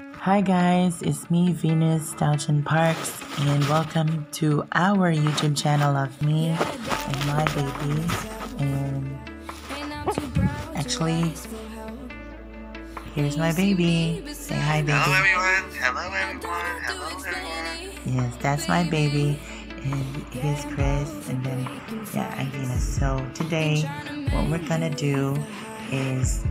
Hi guys, it's me Venus Doutzen Parks and welcome to our YouTube channel of me and my baby and actually here's my baby. Say hi baby. Hello everyone. Hello everyone. Hello everyone. Yes, that's my baby and here's Chris and then yeah, Ivina. So today what we're gonna do is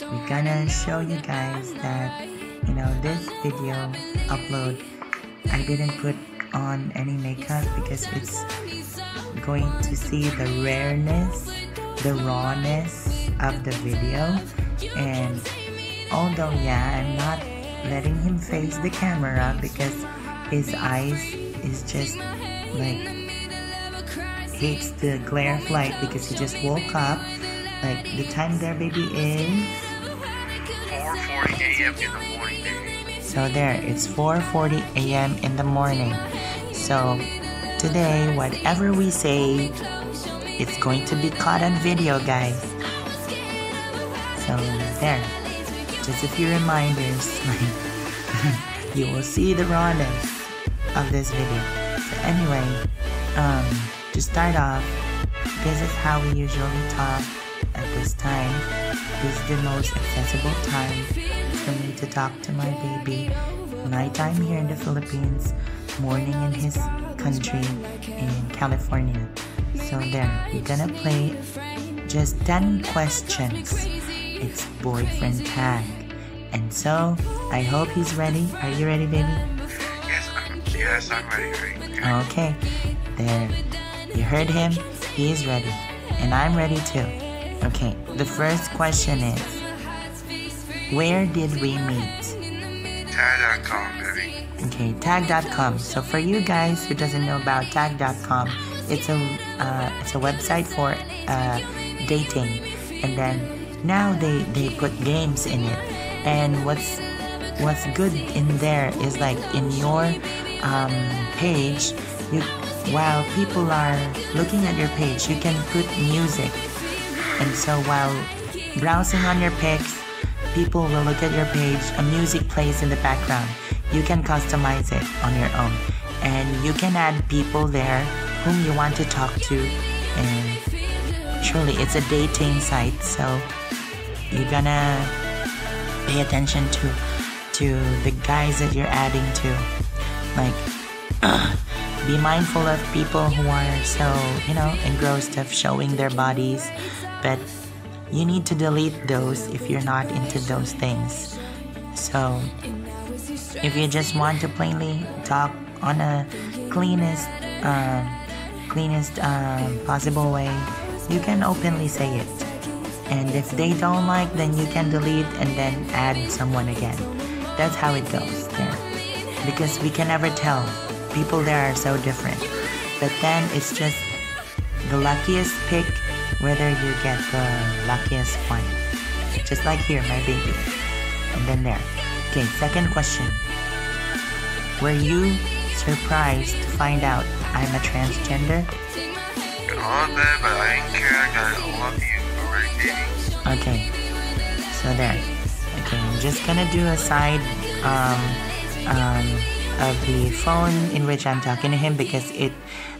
we're gonna show you guys that you know this video upload I didn't put on any makeup because it's going to see the rareness the rawness of the video and although yeah I'm not letting him face the camera because his eyes is just like hates the glare of light because he just woke up like the time there baby is 4:40 a.m. in the morning. So there, it's 4:40 a.m. in the morning. So today, whatever we say, it's going to be caught on video, guys. So there, just a few reminders. you will see the rawness of this video. So anyway, um, to start off, this is how we usually talk at this time. This is the most accessible time for me to talk to my baby. Nighttime here in the Philippines, morning in his country in California. So there, we're gonna play just 10 questions. It's boyfriend tag. And so, I hope he's ready. Are you ready, baby? Yes, I'm, yes, I'm ready. ready. Okay, there. You heard him. He is ready. And I'm ready too. Okay, the first question is Where did we meet? Tag.com, baby. Okay, tag.com. So for you guys who doesn't know about tag.com, it's a uh, it's a website for uh, dating, and then now they they put games in it. And what's what's good in there is like in your um, page, you while people are looking at your page, you can put music, and so while browsing on your pics, people will look at your page, a music plays in the background. You can customize it on your own. And you can add people there whom you want to talk to. And truly, it's a dating site, so you're gonna pay attention to to the guys that you're adding to. Like be mindful of people who are so, you know, engrossed of showing their bodies, but you need to delete those if you're not into those things. So, if you just want to plainly talk on a cleanest, um, cleanest um, possible way, you can openly say it. And if they don't like, then you can delete and then add someone again. That's how it goes there. Because we can never tell. People there are so different. But then it's just the luckiest pick whether you get the luckiest one. Just like here, my baby. And then there. Okay, second question. Were you surprised to find out I'm a transgender? A little but I didn't. I got you already. Okay. So there. Okay, I'm just gonna do a side um, um, of the phone in which I'm talking to him because it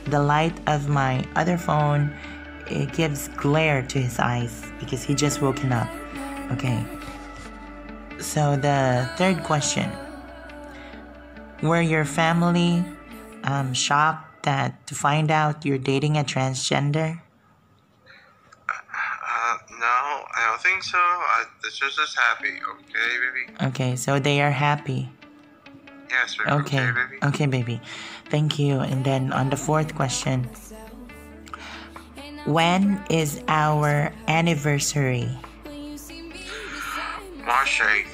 the light of my other phone it gives glare to his eyes because he just woken up. Okay. So the third question. Were your family um, shocked that to find out you're dating a transgender? Uh, no, I don't think so. I, it's just just happy. Okay, baby. Okay, so they are happy. Yes, baby. Okay. baby. Okay, baby. Thank you. And then on the fourth question. When is our anniversary? March 8th,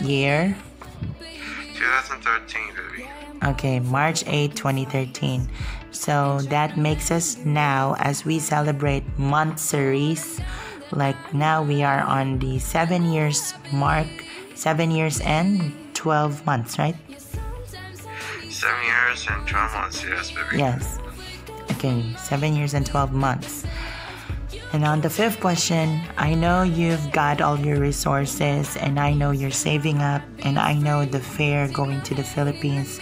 Year? 2013, baby. Okay, March 8, 2013. So that makes us now, as we celebrate monthsary, like now we are on the seven years mark, seven years and 12 months, right? Seven years and 12 months. Yes, baby. Yes. Okay, seven years and 12 months. And on the fifth question, I know you've got all your resources and I know you're saving up and I know the fare going to the Philippines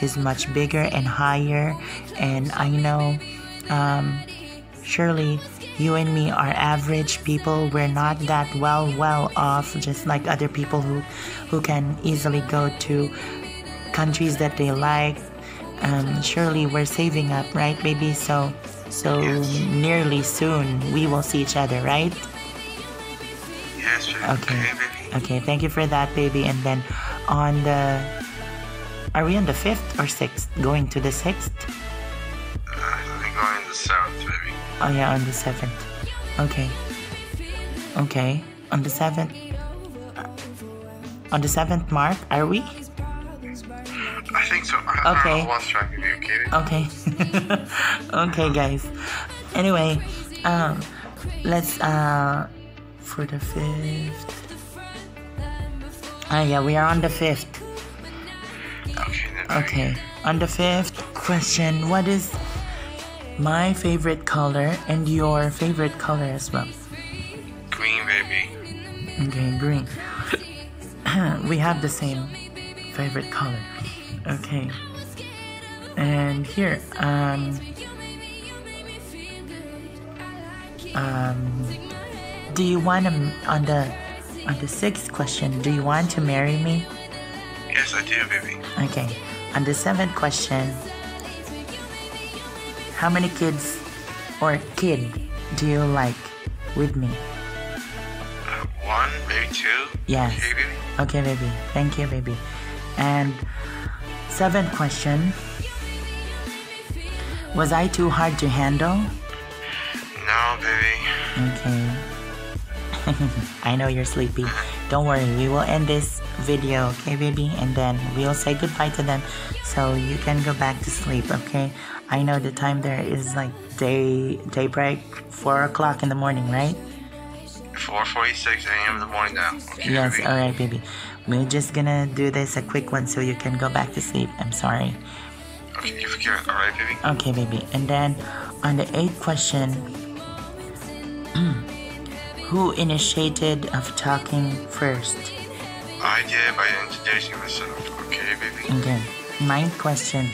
is much bigger and higher and I know um, surely you and me are average people we're not that well well off just like other people who who can easily go to countries that they like um, surely we're saving up right baby so so nearly soon we will see each other right Yes. Okay. baby. okay thank you for that baby and then on the are we on the fifth or sixth going to the sixth Uh, I'm going the seventh, baby. Oh yeah, on the seventh. Okay. Okay. On the seventh. On the seventh mark, are we? Okay. I lost track of you, okay? Okay. okay, guys. Anyway, um, let's uh, for the fifth. Ah yeah, we are on the fifth. Okay, Okay. On the fifth question, what is my favorite color and your favorite color as well? Green, baby. Okay, green. we have the same favorite color. Okay. And here, um, um, do you want to on the on the sixth question? Do you want to marry me? Yes, I do, baby. Okay. On the seventh question, how many kids or kid do you like with me? Uh, one, maybe two. Yes. Okay, baby. Okay, baby. Thank you, baby. And seventh question Was I too hard to handle? No, baby. Okay. I know you're sleepy. Don't worry, we will end this video, okay, baby? And then we'll say goodbye to them so you can go back to sleep, okay? I know the time there is like day daybreak, four o'clock in the morning, right? 4:46 a.m. in the morning now. Okay, Yes, baby. alright, baby. We're just gonna do this a quick one so you can go back to sleep. I'm sorry. Okay, you forget. All right, baby. Okay, baby. And then on the eighth question, who initiated of talking first? I did by introducing myself. Okay, baby. Okay. Ninth question.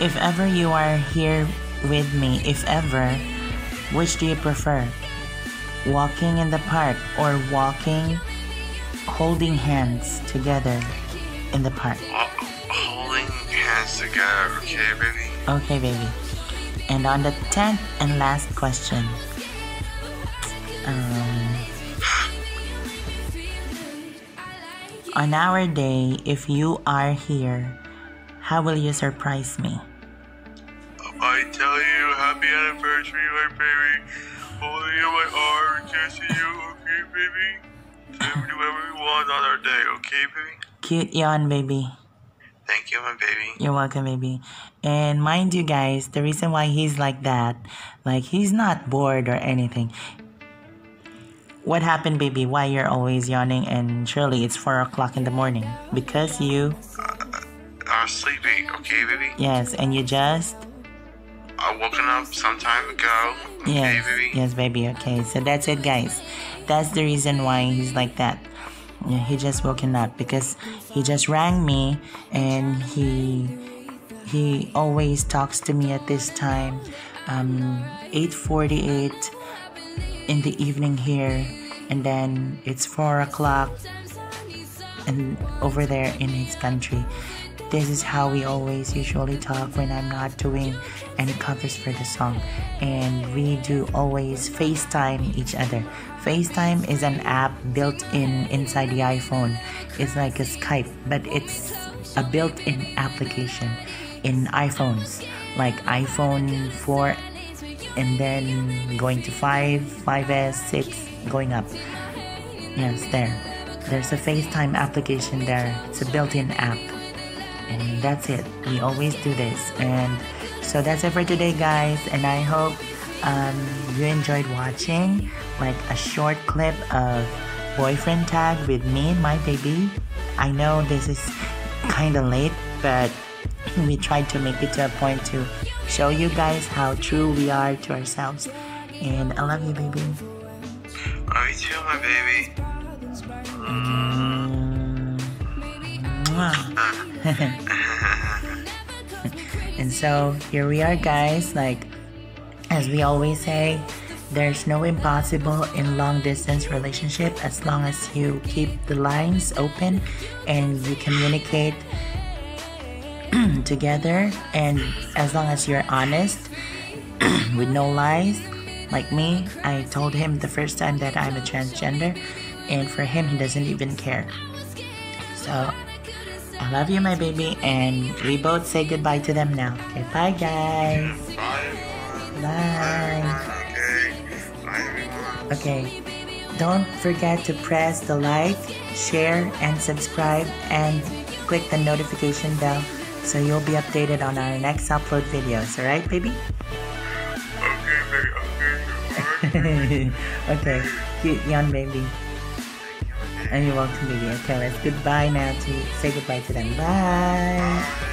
If ever you are here with me, if ever, which do you prefer? Walking in the park or walking holding hands together in the park? Ho- holding hands together. Okay, baby. Okay, baby. And on the tenth and last question, um, on our day, if you are here, how will you surprise me? I tell you, happy anniversary, my baby. Holding you in my arm, kissing you. Okay, baby. Do whatever we want on our day. Okay, baby. Cute yawn, baby. Thank you, my baby. You're welcome, baby. And mind you guys, the reason why he's like that, like he's not bored or anything. What happened, baby? Why you're always yawning? And surely it's four o'clock in the morning because you, I was sleepy. Okay, baby. yes, and you just I woken up some time ago. Okay, Yes, baby. yes, baby. Okay, so that's it, guys. That's the reason why he's like that. He just woken up because he just rang me, and he he always talks to me at this time, um, eight forty-eight in the evening here, and then it's four o'clock, and over there in his country. This is how we always usually talk when I'm not doing any covers for the song. And we do always FaceTime each other. FaceTime is an app built in inside the iPhone. It's like a Skype, but it's a built in application in iPhones, like iPhone 4 and then going to 5, 5S, 6, going up. Yes, there. There's a FaceTime application there. It's a built-in app. And that's it. We always do this. And so that's it for today, guys. And I hope um, you enjoyed watching like a short clip of boyfriend tag with me and my baby. I know this is kind of late, but we tried to make it to a point to show you guys how true we are to ourselves. And I love you, baby. Love you too, my baby. and so here we are, guys. Like, as we always say, there's no impossible in long distance relationship as long as you keep the lines open and you communicate together and as long as you're honest with no lies like me i told him the first time that i'm a transgender and for him he doesn't even care so i love you my baby and we both say goodbye to them now okay bye guys Bye, bye Okay. Don't forget to press the like share and subscribe and click the notification bell so you'll be updated on our next upload videos alright baby Okay, baby. Okay. okay, cute young baby. And you're welcome, baby. Okay, let's goodbye now to say goodbye to them. Bye.